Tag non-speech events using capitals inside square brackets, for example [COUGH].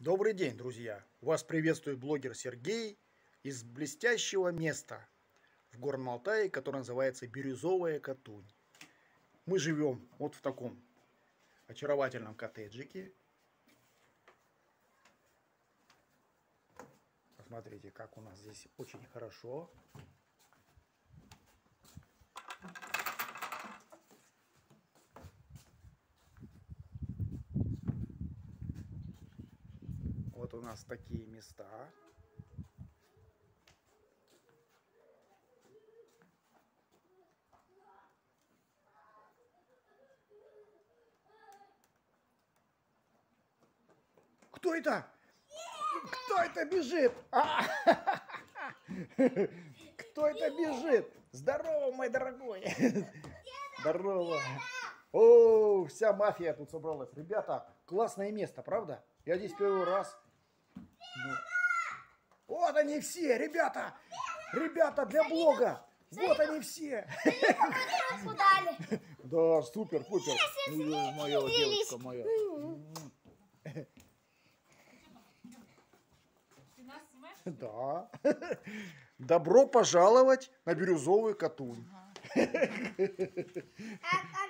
Добрый день, друзья! Вас приветствует блогер Сергей из блестящего места в Горном Алтае, которое называется Бирюзовая Катунь. Мы живем вот в таком очаровательном коттеджике. Посмотрите, как у нас здесь очень хорошо. Вот у нас такие места. Кто это? Кто это бежит? А! [LAUGHS] Кто это бежит? Здорово, мой дорогой. Здорово. О, вся мафия тут собралась. Ребята, классное место, правда? Я здесь первый раз. Ну. Вот они все, ребята! Ребята, для блога! Вот они все! Да, супер, пупер. Ой, Моя девочка моя. Да. Добро пожаловать на бирюзовую катунь. Где вы?